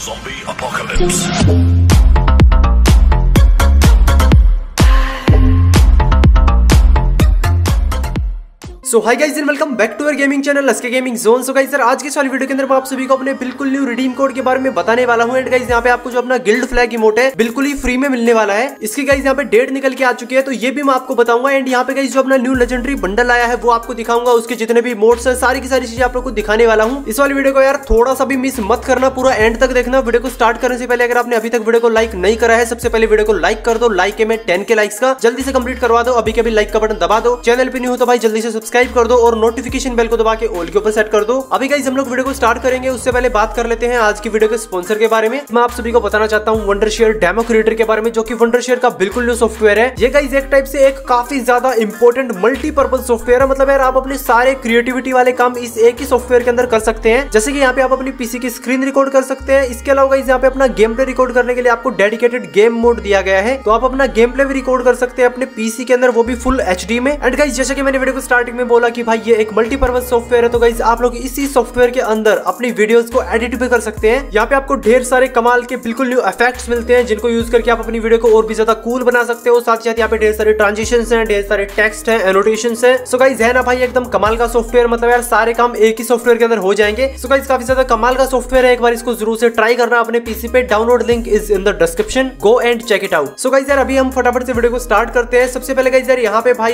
Zombie Apocalypse. So hi guys and welcome back to our gaming channel लस्के gaming zone so guys sir आज के इस वाली video के अंदर मैं आप सभी को अपने बिल्कुल न्यू रिडीम कोड के बारे में बताने वाला हूँ। एंड गाइस यहाँ पे आपको जो अपना गिल्ड फ्लैग इमोट है, बिल्कुल ही फ्री में मिलने वाला है। इसकी गाइस यहाँ पे डेट निकल के आ चुकी है तो ये भी मैं आपको बताऊँगा। एंड यहाँ पे गाइस जो अपना न्यू लेजेंडरी बंडल आया है, वो आपको दिखाऊँगा। उसके जितने भी इमोट्स है, सारी की सारी चीज़ें आप लोग को दिखाने वाला हूँ। इस वाली वीडियो को यार थोड़ा सा भी मिस मत करना, पूरा एंड तक देखना। वीडियो को स्टार्ट करने से पहले अगर आपने अभी तक वीडियो को लाइक नहीं करा है, सबसे पहले वीडियो को लाइक कर दो। लाइक के मैं टेन के लाइक्स का। जल्दी से कंप्लीट करवा दो। अभी के भी लाइक का बटन दबा दो। चैनल पे नहीं हो तो भाई जल्दी से सब्सक्राइब कर दो और नोटिफिकेशन बेल को दबा के ऑल के ऊपर सेट कर दो। अभी गाइज़ हम लोग वीडियो को स्टार्ट करेंगे, उससे पहले बात कर लेते हैं आज की वीडियो के स्पॉन्सर के बारे में। मैं आप सभी को बताना चाहता हूँ वंडर शेयर डेमो क्रिएटर के बारे में, जो कि वंडर शेयर का बिल्कुल न्यू सॉफ्टवेयर है। ये गाइज़ एक टाइप से एक काफ़ी ज़्यादा इंपॉर्टेंट मल्टीपर्पज सॉफ्टवेयर है। मतलब यार, आप अपने सारे क्रिएटिविटी वाले काम इस एक ही सॉफ्टवेयर के अंदर कर सकते हैं। जैसे कि यहाँ पे आप अपनी पीसी की स्क्रीन रिकॉर्ड कर सकते हैं। इसके अलावा गाइज़ यहाँ पे अपना गेम प्ले रिकॉर्ड करने के लिए आपको डेडिकेटेड गेम मोड दिया गया है। तो आप अपना गेम प्ले भी रिकॉर्ड कर सकते हैं अपने पीसी के अंदर, वो भी फुल एचडी में। एंड गाइज़ जैसे कि मैंने वीडियो को स्टार्टिंग में बोला कि भाई ये एक मल्टीपर्पज सॉफ्टवेयर है तो गाइज़ आप लोग इसी सॉफ्टवेयर के अंदर अपनी वीडियोस को एडिट भी कर सकते हैं। यहाँ पे आपको ढेर सारे कमाल के बिल्कुल न्यू इफेक्ट्स मिलते हैं, जिनको यूज़ करके आप अपनी वीडियो को और भी ज़्यादा कूल बना सकते हो। साथ ही साथ यहाँ पे ढेर सारे ट्रांजिशन है, ढेर सारे टेक्स्ट है एनोटेशन है। सो गाइज़ है ना भाई, एकदम कमाल का सॉफ्टवेयर मतलब यार सारे काम एक ही सॉफ्टवेयर के अंदर हो जाएँगे। सो गाइज़ काफ़ी ज़्यादा कमाल का सॉफ्टवेयर है, एक बार इसको ज़रूर से ट्राई करना अपने पीसी पे। Download link is in the description go and check it out so guys यार, अभी हम फटाफट से वीडियो को स्टार्ट करते हैं। सबसे पहले गाइज़ यार, यहाँ पे भाई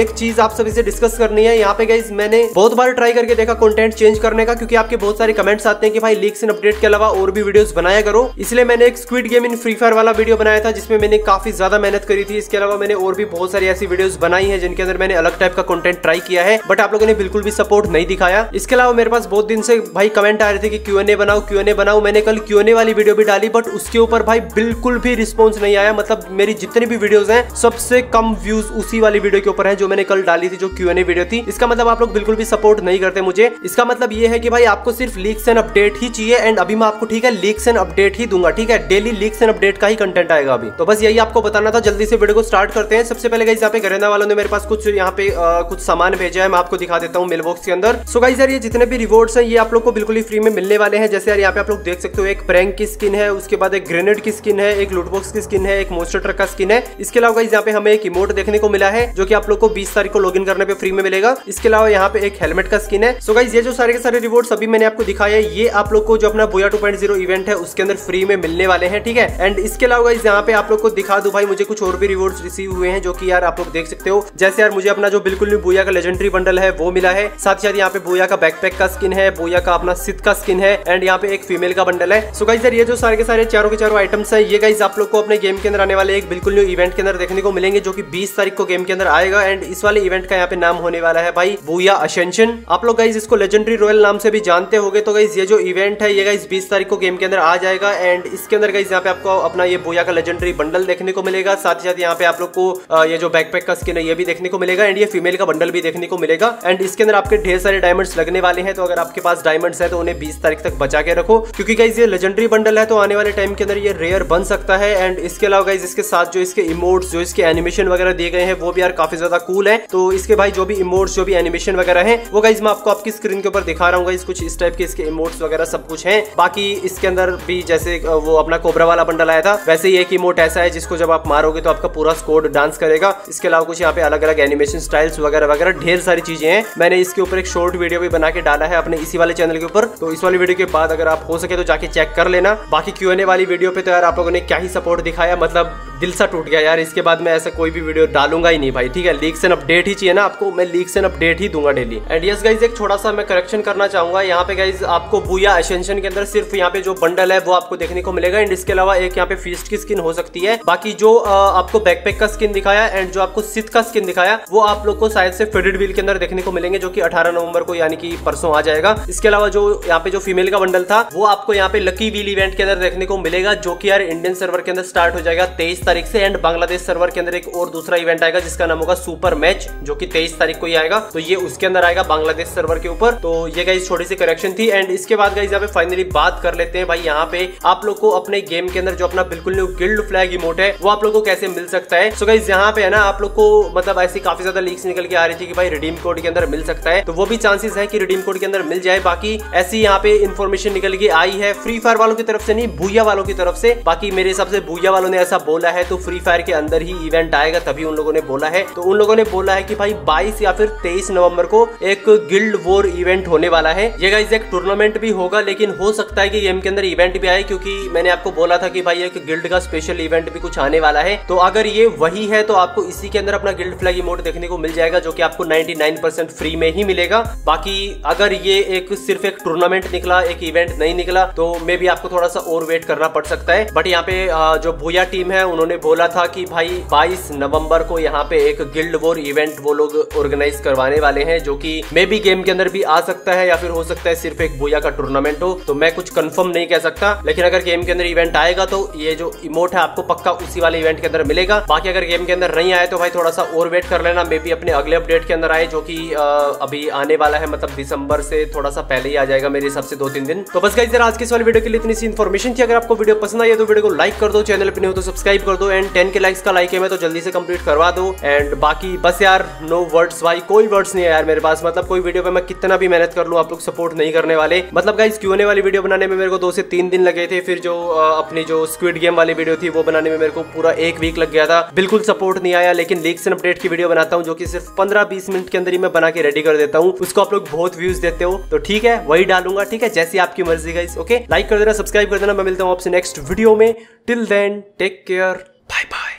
एक चीज़ आप सभी से डिस्कस करनी है यहाँ पे गाइज़ मैंने बहुत बार ट्राई करके देखा कंटेंट चेंज करने का, क्योंकि आपके बहुत सारे कमेंट्स आते हैं कि भाई लीक्स एंड अपडेट के अलावा और भी वीडियोस बनाया करो। इसलिए मैंने एक squid game in free fire वाला वीडियो बनाया था, जिसमें मैंने काफ़ी ज़्यादा मेहनत करी थी। इसके अलावा मैंने और भी बहुत सारी ऐसी वीडियोस बनाई है, जिनके अंदर मैंने अलग टाइप का कंटेंट ट्राई किया है बट आप लोगों ने बिल्कुल भी सपोर्ट नहीं दिखाया। इसके अलावा मेरे पास बहुत दिन से भाई कमेंट आ रहे थे कि क्यू एन ए बनाओ क्यू एन ए बनाओ। मैंने कल क्यू एन ए वाली वीडियो भी डाली बट उसके ऊपर भाई बिल्कुल भी रिस्पॉन्स नहीं आया। मतलब मेरी जितनी भी वीडियोस हैं, सबसे कम व्यूज़ उसी वाली वीडियो के ऊपर है, जो मैंने कल डाली थी, जो क्यू एन ए वीडियो थी। इसका मतलब आप लोग बिल्कुल भी सपोर्ट नहीं करते मुझे। इसका मतलब ये है कि भाई आपको सिर्फ़ लीक्स एंड अपडेट ही चाहिए एंड अभी मैं आपको ठीक है लीक्स एंड अपडेट ही दूँगा, ठीक है? डेली लीक्स एंड अपडेट का ही कंटेंट आएगा अभी। तो बस यही आपको बताना था, जल्दी से वीडियो को स्टार्ट करते हैं। सबसे पहले यहाँ पे गरेना वालों ने मेरे पास कुछ, यहाँ पे कुछ सामान भेजा है, मैं आपको दिखा देता हूँ मेल बॉक्स के अंदर। सो गाइज़ यार ये जितने भी रिवॉर्ड्स हैं, ये आप लोग को बिल्कुल ही फ्री में मिलने वाले हैं। जैसे यार यहाँ पे आप लोग देख सकते हो, एक प्रैंक की स्किन है, उसके बाद एक ग्रेनेड की स्किन है, एक लूटबॉक्स की स्किन है, एक मोस्टर ट्रक का स्किन है। इसके अलावा यहाँ पे हमें एक इमोट देखने को मिला है, जो कि आप लोग को बीस तारीख को लॉग करने पे फ्री में मिलेगा। इसके अलावा यहाँ पे एक हेलमेट का स्किन है। सो गाइज़ ये जो सारे के सारे रिवॉर्ड्स अभी मैंने आपको दिखाया है, ये आप लोग को जो अपना बोया 2.0 इवेंट है, उसके अंदर फ्री में मिलने वाले हैं, ठीक है? एंड इसके अलावा यहाँ पे आप लोग को दिखा दू भाई, मुझे कुछ और भी रिवॉर्ड रिसीव हुए हैं, जो कि यार आप लोग देख सकते हो। जैसे यार मुझे अपना जो बिल्कुल भी बोया का लेजेंडरी बंडल है, वो मिला है। साथ ही साथ यहाँ पे बोया का बैकपैक का स्किन है बोया का अपना सिद्ध का स्किन है एंड यहाँ पे एक फीमेल का बंडल है। सो गाइज़ यार ये जो सारे के सारे चारों के चारों आइटम्स है, ये गाइज़ आप लोग को अपने गेम के अंदर आने वाले एक बिल्कुल न्यू इवेंट के अंदर देखने को मिलेंगे, जो कि बीस तारीख को गेम के अंदर आएगा। एंड इस वाले इवेंट का यहाँ पे नाम होने वाला है भाई बोया असेंशन आप लोग गाइज़ इसको लेजेंडरी रॉयल नाम से भी जानते हो तो गाइज़ ये जो इवेंट है, ये गाइज़ बीस तारीख को गेम के अंदर आ जाएगा एंड इसके अंदर गाइज़ यहाँ पे आपको अपना ये बोया का लेजेंडरी बंडल देखने को मिलेगा, साथ ही साथ यहाँ पे आप लोग को ये जो बैकपैक का स्किन है, ये भी देखने को मिलेगा एंड ये फीमेल का बंडल भी देखने को मिलेगा एंड इसके अंदर आपके ढेर सारे डायमंड्स लगने वाले हैं तो अगर आपके पास डायमंड्स है तो उन्हें बीस तारीख तक बचा के रखो, क्योंकि गाइज़ ये लेजेंडरी बंडल है तो आने वाले टाइम के अंदर ये रेयर बन सकता है एंड इसके अलावा गाइज़ इसके साथ जो इसके इमोट्स जो इसके एनिमेशन वगैरह दिए गए हैं, वो भी यार काफ़ी ज़्यादा कूल है तो इसके भाई जो भी इमोट्स जो भी एनिमेशन वगैरह है, वो गाइज़ मैं आपको आपकी स्क्रीन के ऊपर दिखा रहा हूँ कुछ इस टाइप के इसके इमोट्स वगैरह सब कुछ है। बाकी इसके अंदर भी जैसे वो अपना कोबरा वाला बंडल आया था, वैसे ही एक इमोट ऐसा है, जिसको जब आप मारोगे तो आपका पूरा स्कोर डांस करेगा। इसके अलावा कुछ यहाँ पे अलग अलग एनिमेशन स्टाइल्स वगैरह वगैरह ढेर सारी चीज़ें हैं। मैंने इसके ऊपर एक शॉर्ट वीडियो भी बना के डाला है अपने इसी वाले चैनल के ऊपर। तो इस वाली वीडियो के बाद अगर आप हो सके तो जाके चेक कर लेना। बाकी क्यू वाली वीडियो पे तो यार आप लोगों ने क्या ही सपोर्ट दिखाया मतलब दिल सा टूट गया यार, इसके बाद मैं ऐसा कोई भी वीडियो डालूँगा ही नहीं भाई, ठीक है? लीक्स एंड अपडेट ही चाहिए ना आपको, मैं लीक्स एंड अपडेट ही दूँगा डेली एंड यस गाइज़ एक छोटा सा मैं करेक्शन करना चाहूँगा, यहाँ पे गाइज़ आपको बुया एसेंशन के अंदर सिर्फ़ यहाँ पे जो बंडल है, वो आपको देखने को मिलेगा। एंड इसके अलावा एक यहाँ पे फीस्ट की स्किन हो सकती है। बाकी जो आपको बैकपैक का स्किन दिखाया एंड जो आपको सिथ का स्किन दिखाया, वो आप लोग को शायद से फेडेड व्हील के अंदर देखने को मिलेंगे, जो कि 18 नवंबर को यानी कि परसों आ जाएगा। इसके अलावा जो यहाँ पे जो फीमेल का बंडल था, वो आपको यहाँ पे लकी व्हील इवेंट के अंदर देखने को मिलेगा, जो कि यार इंडियन सर्वर के अंदर स्टार्ट हो जाएगा तेईस तारीख से एंड बांग्लादेश सर्वर के अंदर एक और दूसरा इवेंट आएगा, जिसका नाम होगा सुपर मैच जो कि तेईस तारीख को ही आएगा। तो ये उसके अंदर आएगा बांग्लादेश सर्वर के ऊपर। तो ये गाइज़ छोटी सी करेक्शन थी। एंड इसके बाद गाइज़ यहाँ पे फाइनली बात कर लेते हैं भाई, यहाँ पे आप लोग को अपने गेम के अंदर जो अपना बिल्कुल न्यू गिल्ड फ्लैग इमोट है, वो आप लोग को कैसे मिल सकता है? सो गाइज़ यहाँ पे है ना, आप लोग को मतलब ऐसी काफ़ी ज़्यादा लीक्स निकल के आ रही थी कि भाई रिडीम कोड के अंदर मिल सकता है। तो वो भी चांसेस है कि रिडीम कोड के अंदर मिल जाए। बाकी ऐसी यहाँ पे इन्फॉर्मेशन निकल के आई है। फ्री फायर वालों की तरफ़ से नहीं, भूया वालों की तरफ़ से। बाकी मेरे हिसाब से भूया वालों ने ऐसा बोला है तो फ्री फायर के अंदर ही इवेंट आएगा, तभी उन लोगों ने बोला है। तो उन लोगों ने बोला है कि भाई 22 या फिर 23 नवंबर को एक गिल्ड वोर इवेंट होने वाला है। ये गाइस एक टूर्नामेंट भी होगा, लेकिन हो सकता है कि गेम के अंदर इवेंट भी आए, क्योंकि मैंने आपको बोला था कि भाई एक गिल्ड का स्पेशल इवेंट भी कुछ आने वाला है। तो अगर ये वही है तो आपको इसी के अंदर अपना गिल्ड फ्लैग इमोट देखने को मिल जाएगा, जो कि आपको 99% फ्री में ही मिलेगा। बाकी अगर ये एक सिर्फ़ एक टूर्नामेंट निकला, एक इवेंट नहीं निकला तो मे भी आपको थोड़ा सा और वेट करना पड़ सकता है। बट यहाँ पे जो भूया टीम है, उन्होंने बोला था कि भाई 22 नवंबर को यहाँ पे एक गिल्ड वोर इवेंट वो लोग ऑर्गेनाइज करवाने वाले हैं, जो कि मे भी गेम के अंदर भी आ सकता है या फिर हो सकता है सिर्फ़ एक भूया का टूर्नामेंट हो तो मैं कुछ कंफर्म नहीं कह सकता। लेकिन अगर गेम के अंदर इवेंट आएगा तो ये जो इमोट है, आपको पक्का उसी वाले इवेंट के अंदर मिलेगा। बाकी अगर गेम के अंदर नहीं आए तो भाई थोड़ा सा और वेट कर लेना। मे बी अपने अगले अपडेट के अंदर आए, जो की अभी आने वाला है मतलब दिसंबर से थोड़ा सा पहले ही आ जाएगा मेरे हिसाब से दो तीन दिन। तो बस गाइस आज के वाली वीडियो के लिए इतनी सी इन्फॉर्मेशन थी। अगर आपको वीडियो पसंद आई तो वीडियो को लाइक कर दो चैनल पर नहीं हो तो सब्सक्राइब कर दो एंड टेन के लाइक्स का लाइक है, मैं तो जल्दी से कंप्लीट करवा दो। एंड बाकी बस यार नो वर्ड्स भाई, कोई वर्ड्स नहीं है यार मेरे पास। मतलब कोई वीडियो पे मैं कितना भी मेहनत कर लूँ, आप लोग सपोर्ट नहीं करने वाले। मतलब गाइस क्यों वाली वीडियो बनाने में मेरे को दो से तीन दिन लगे थे। फिर जो अपनी जो स्क्विड गेम वाली वीडियो थी, वो बनाने में मेरे को पूरा एक वीक लग गया था। बिल्कुल सपोर्ट नहीं आया, लेकिन लीक्स एंड अपडेट की वीडियो बनाता हूँ, जो कि सिर्फ़ पंद्रह बीस मिनट के अंदर ही मैं बना के रेडी कर देता हूँ। उसको आप लोग बहुत व्यूज़ देते हो। तो ठीक है, वही डालूँगा, ठीक है, जैसी आपकी मर्ज़ी गाइस ओके लाइक कर देना सब्सक्राइब कर देना। मैं मिलता हूँ आपसे नेक्स्ट वीडियो में। Till then, take care. Bye bye.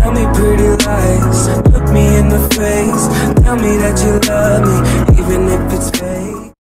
Tell me pretty lies, look me in the face, tell me that you love me, even if it's fake.